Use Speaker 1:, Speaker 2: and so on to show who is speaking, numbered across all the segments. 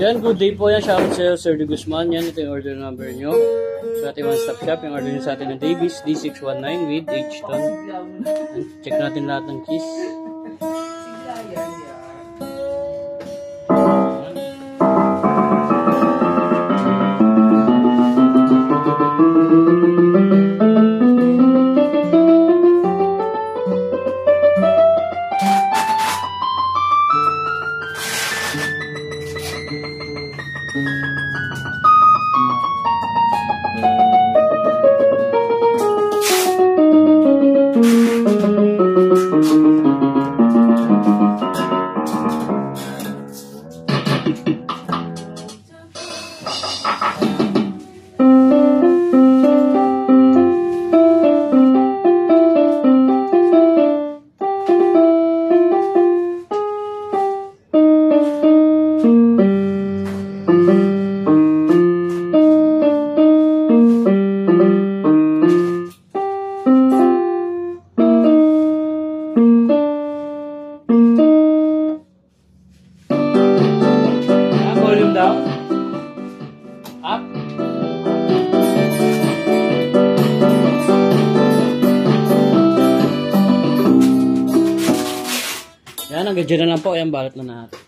Speaker 1: Yan, good day po yan. Shoutout sa Sir De Guzman. Yan, ito yung order number nyo. Sa ating one stop shop, yung order nyo sa atin ng Davis D619 with H-ton. Check natin lahat ng keys. Yan, hanggang dyan na lang po. Ayan, balat na natin.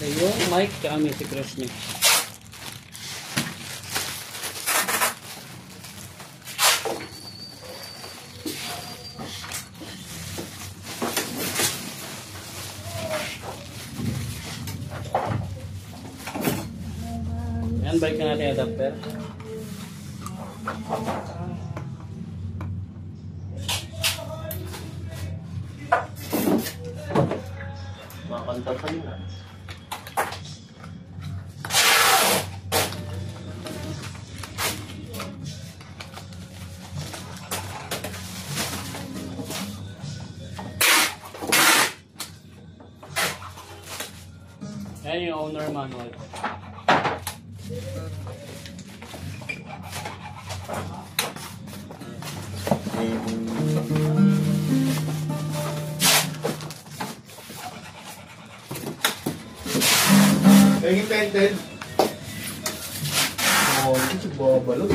Speaker 1: રહ્યો માઇક Chami Shri Krishna Yan, balik na natin adapter.
Speaker 2: makan.
Speaker 1: Yan yung owner manual.
Speaker 2: Naging painted. Oh, ito si Babalot.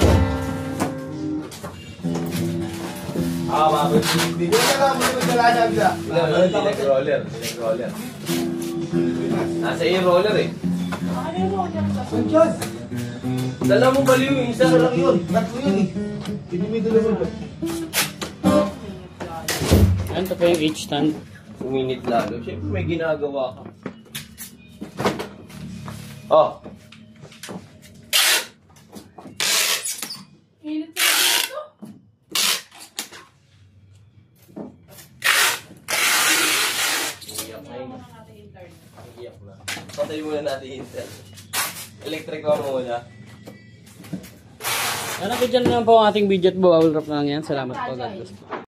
Speaker 2: Ah, bakit? Hindi ko na lang, ko na lang agda.
Speaker 3: roller, roller. Nasa iyo roller eh.
Speaker 2: Dyan?
Speaker 3: Dala mo baliw yung isa.
Speaker 2: Lang yun. Tatlo yun eh. Pinimito naman ba?
Speaker 1: Yan, ito po yung H-stand.
Speaker 3: Uminit lalo. Siyempre may ginagawa ka. Oh, iyak na yun. Iyak na. Patay muna natin yung Intel. Electric ko muna.
Speaker 1: Hanggang dyan lang po ang ating video at buwawal wrap na lang yan. Salamat po. God bless po.